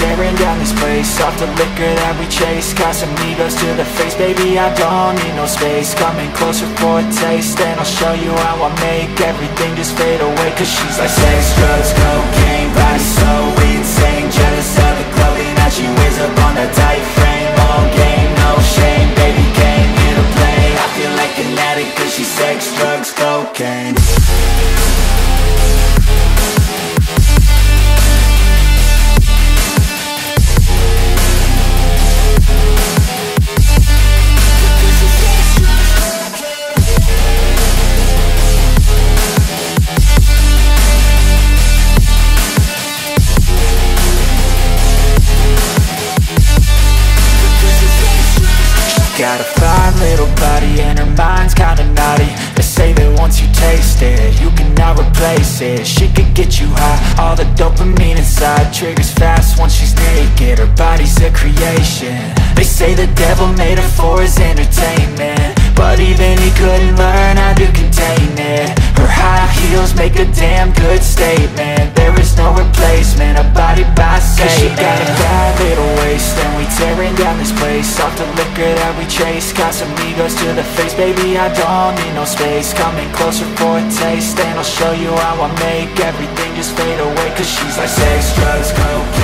Tearing down this place. Off the liquor that we chase. Casamigos to the face. Baby, I don't need no space. Coming closer for a taste And I'll show you how I make everything just fade away. Cause she's like sex, drugs, cocaine Body so inside Triggers fast once she's naked, her body's a creation. They say the devil made her for his entertainment. But even he couldn't learn how to contain it. Her high heels make a damn good statement. There is no replacement, a body by Satan she got a bad little waist And we tearing down this place. Off the liquor that we chase. Casamigos to the face. Baby, I don't need no space. Coming closer for a taste And I'll show you how I make everything just fade away Cause she's like sex, drugs, cocaine